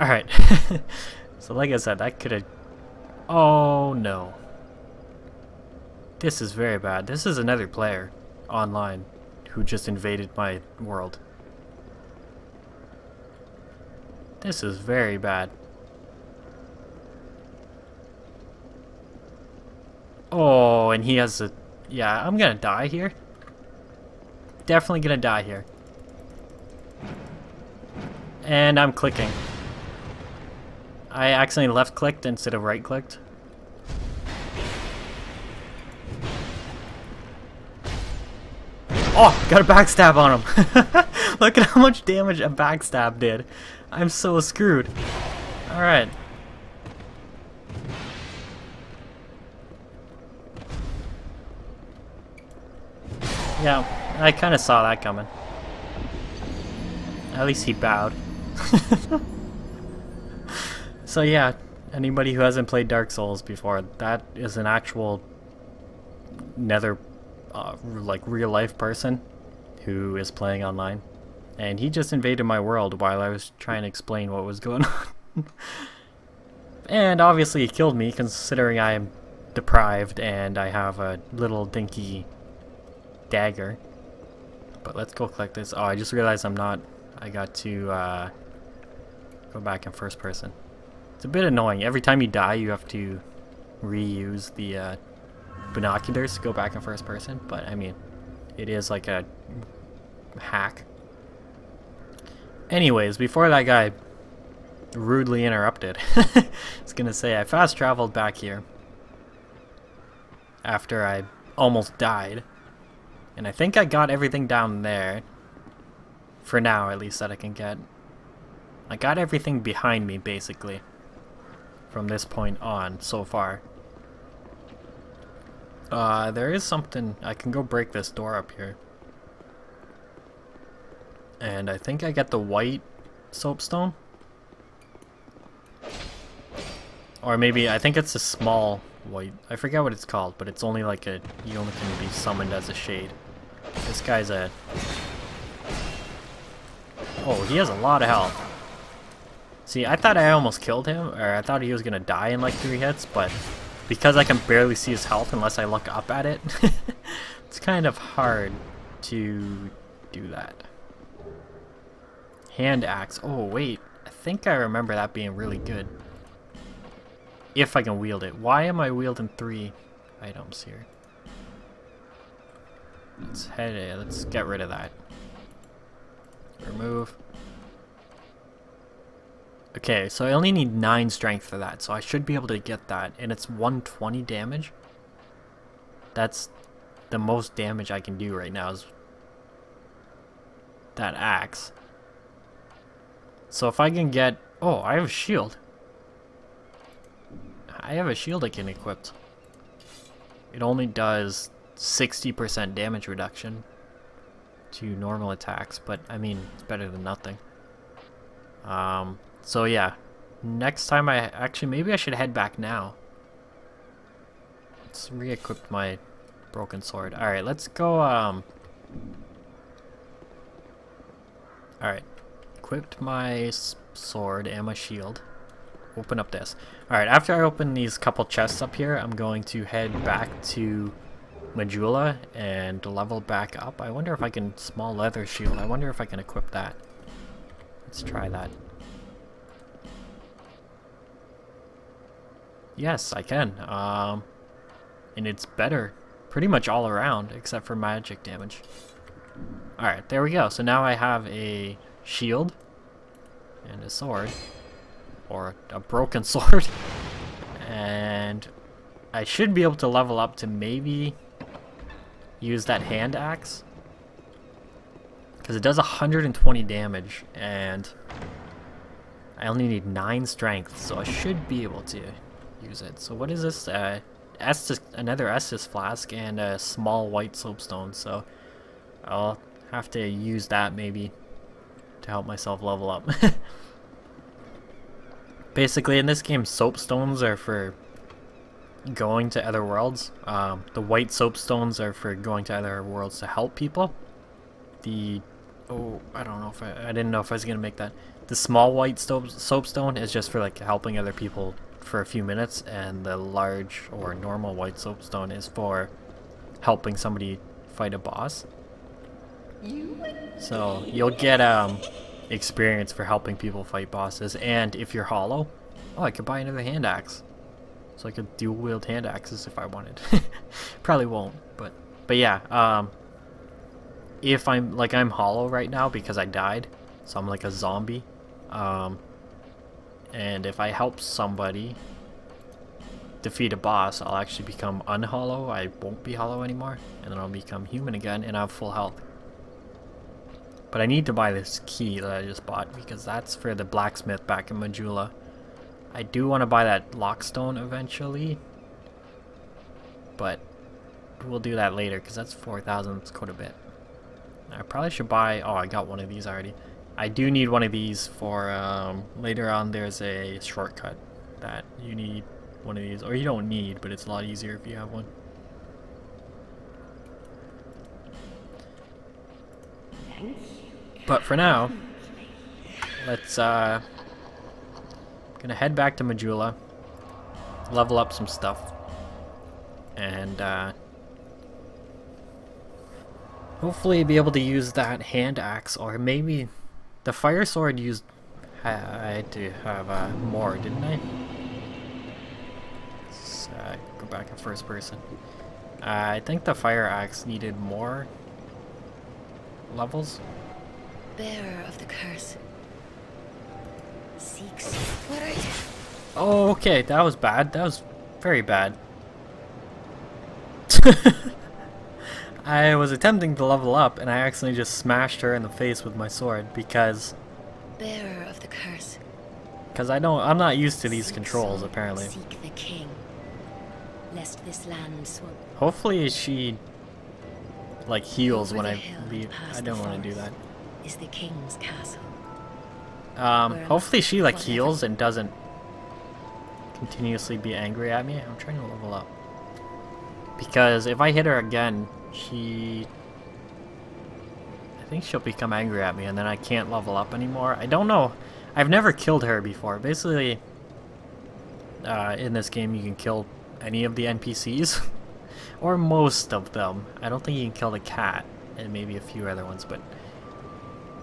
Alright. so like I said, that could have... Oh no. This is very bad. This is another player online who just invaded my world. This is very bad. Oh, and he has a... Yeah, I'm gonna die here. Definitely gonna die here. And I'm clicking. I accidentally left clicked instead of right clicked. Oh, got a backstab on him. Look at how much damage a backstab did. I'm so screwed. Alright. Yeah, I kind of saw that coming. At least he bowed. so yeah, anybody who hasn't played Dark Souls before, that is an actual nether, uh, like real life person who is playing online. And he just invaded my world while I was trying to explain what was going on. and obviously he killed me considering I am deprived and I have a little dinky dagger. But let's go collect this. Oh, I just realized I'm not... I got to uh, go back in first person. It's a bit annoying. Every time you die, you have to reuse the uh, binoculars to go back in first person. But, I mean, it is like a hack. Anyways, before that guy rudely interrupted, I was going to say I fast traveled back here after I almost died. And I think I got everything down there. For now, at least, that I can get. I got everything behind me, basically. From this point on, so far. Uh, there is something... I can go break this door up here. And I think I get the white soapstone. Or maybe, I think it's a small white... I forget what it's called, but it's only like a... You only can be summoned as a shade. This guy's a... Oh, he has a lot of health. See, I thought I almost killed him, or I thought he was gonna die in like three hits, but because I can barely see his health unless I look up at it, it's kind of hard to do that. Hand axe. Oh, wait. I think I remember that being really good. If I can wield it. Why am I wielding three items here? Let's head. Let's get rid of that. Remove. Okay, so I only need 9 strength for that, so I should be able to get that. And it's 120 damage. That's the most damage I can do right now is that axe. So if I can get... Oh, I have a shield. I have a shield I can equip. It only does 60% damage reduction to normal attacks, but I mean, it's better than nothing. Um, so yeah, next time I actually maybe I should head back now. Let's re-equip my broken sword. All right, let's go. Um. All right, equipped my sword and my shield. Open up this. All right, after I open these couple chests up here, I'm going to head back to Majula and level back up. I wonder if I can, small leather shield, I wonder if I can equip that. Let's try that. Yes, I can. Um, and it's better pretty much all around except for magic damage. Alright, there we go. So now I have a shield and a sword. Or a broken sword. and I should be able to level up to maybe use that hand axe. Because it does 120 damage, and I only need 9 strength, so I should be able to use it. So what is this? Uh, Estus, another Estus flask and a small white soapstone, so I'll have to use that maybe to help myself level up. Basically, in this game, soapstones are for going to other worlds. Um, the white soapstones are for going to other worlds to help people. The oh, I don't know if I, I didn't know if I was gonna make that. the small white soap soapstone is just for like helping other people for a few minutes, and the large or normal white soapstone is for helping somebody fight a boss. So you'll get um experience for helping people fight bosses, and if you're hollow, oh, I could buy another hand axe. So I could dual wield hand axes if I wanted. Probably won't, but but yeah. Um, if I'm like I'm hollow right now because I died, so I'm like a zombie. Um, and if I help somebody defeat a boss, I'll actually become unhollow. I won't be hollow anymore, and then I'll become human again, and I have full health. But I need to buy this key that I just bought because that's for the blacksmith back in Majula. I do want to buy that lockstone eventually, but we'll do that later because that's 4,000. It's quite a bit. I probably should buy... Oh, I got one of these already. I do need one of these for um, later on. There's a shortcut that you need one of these, or you don't need, but it's a lot easier if you have one. But for now, let's uh, gonna head back to Majula, level up some stuff, and uh, hopefully be able to use that hand axe, or maybe the fire sword used. I, I had to have uh, more, didn't I? Let's uh, go back in first person. Uh, I think the fire axe needed more levels. Bearer of the curse. Seeks. What are you? Oh, okay, that was bad. That was very bad. I was attempting to level up and I accidentally just smashed her in the face with my sword because Bearer of the curse. because I don't I'm not used to these Seek controls apparently. Seek the king. Lest this land swamp. Hopefully she like heals when I leave. I don't want to do that. forest the king's castle. Um, hopefully she like heals and doesn't continuously be angry at me. I'm trying to level up. Because if I hit her again, she... I think she'll become angry at me and then I can't level up anymore. I don't know. I've never killed her before. Basically, uh, in this game you can kill any of the NPCs. or most of them. I don't think you can kill the cat and maybe a few other ones, but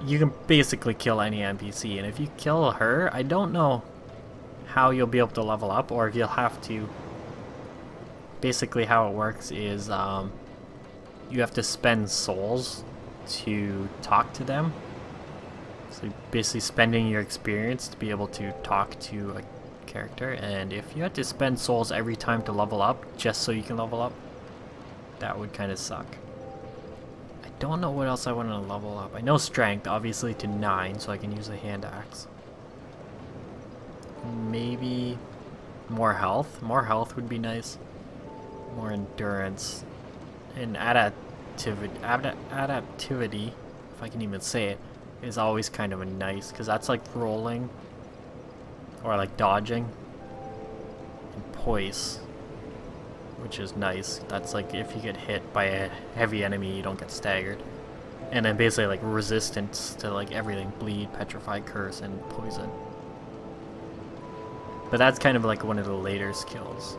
you can basically kill any NPC, and if you kill her, I don't know how you'll be able to level up, or if you'll have to. Basically, how it works is um, you have to spend souls to talk to them. So basically spending your experience to be able to talk to a character, and if you had to spend souls every time to level up, just so you can level up, that would kind of suck. I don't know what else I want to level up. I know strength, obviously, to 9, so I can use the hand axe. Maybe more health? More health would be nice. More endurance. And adaptivity, ad adaptivity, if I can even say it, is always kind of a nice, because that's like rolling, or like dodging, and poise which is nice. That's like if you get hit by a heavy enemy, you don't get staggered. And then basically like resistance to like everything, bleed, petrify, curse, and poison. But that's kind of like one of the later skills.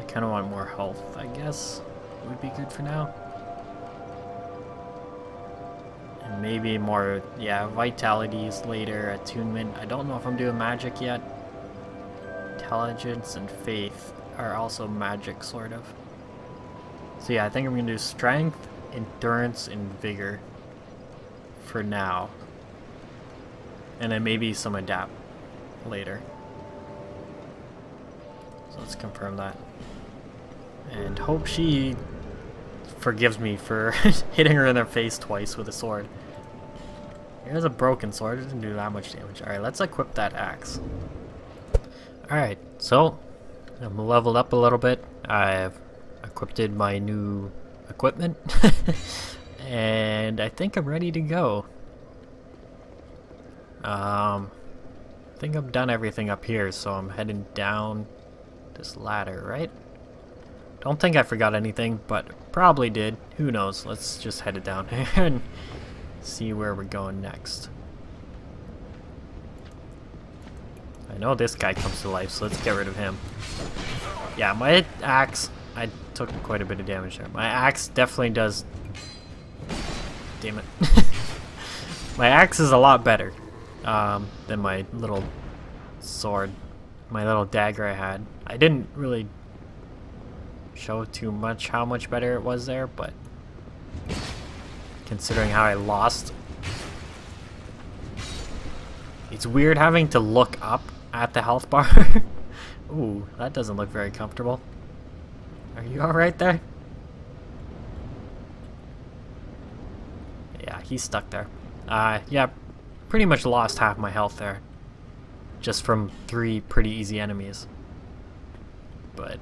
I kind of want more health, I guess. Would be good for now. Maybe more, yeah, vitalities later, attunement. I don't know if I'm doing magic yet. Intelligence and faith are also magic, sort of. So yeah, I think I'm gonna do strength, endurance, and vigor for now. And then maybe some adapt later. So let's confirm that. And hope she forgives me for hitting her in the face twice with a sword. Here's a broken sword, it didn't do that much damage. Alright, let's equip that axe. Alright, so I'm leveled up a little bit. I've equipped my new equipment. and I think I'm ready to go. Um, I think I've done everything up here, so I'm heading down this ladder, right? Don't think I forgot anything, but probably did. Who knows? Let's just head it down and see where we're going next. I know this guy comes to life, so let's get rid of him. Yeah, my axe, I took quite a bit of damage there. My axe definitely does... Damn it. my axe is a lot better um, than my little sword, my little dagger I had. I didn't really show too much how much better it was there, but considering how I lost it's weird having to look up at the health bar. Ooh, that doesn't look very comfortable. Are you alright there? Yeah, he's stuck there. Uh, yeah, pretty much lost half my health there. Just from three pretty easy enemies. But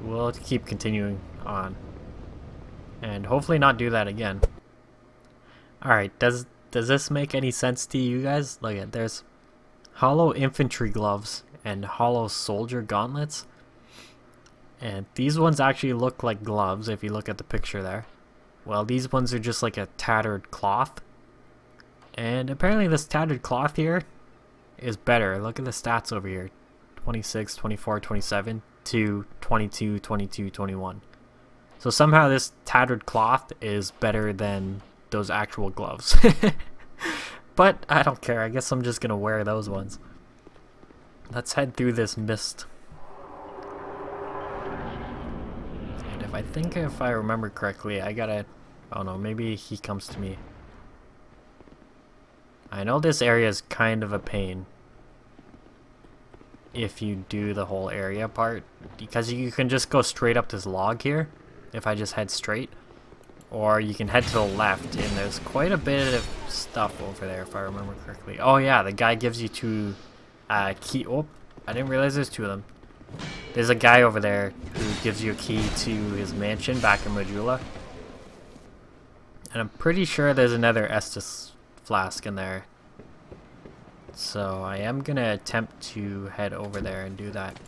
we'll keep continuing on. And hopefully not do that again. Alright, does does this make any sense to you guys? Look at there's hollow infantry gloves and hollow soldier gauntlets. And these ones actually look like gloves if you look at the picture there. Well, these ones are just like a tattered cloth. And apparently this tattered cloth here is better. Look at the stats over here. 26, 24, 27 to 22, 22, 21. So somehow this tattered cloth is better than those actual gloves. but I don't care. I guess I'm just going to wear those ones. Let's head through this mist. And if I think if I remember correctly, I gotta... Oh no, maybe he comes to me. I know this area is kind of a pain. If you do the whole area part. Because you can just go straight up this log here. If I just head straight. Or you can head to the left, and there's quite a bit of stuff over there, if I remember correctly. Oh yeah, the guy gives you two uh, key. Oh, I didn't realize there's two of them. There's a guy over there who gives you a key to his mansion back in Majula. And I'm pretty sure there's another Estus flask in there. So I am going to attempt to head over there and do that.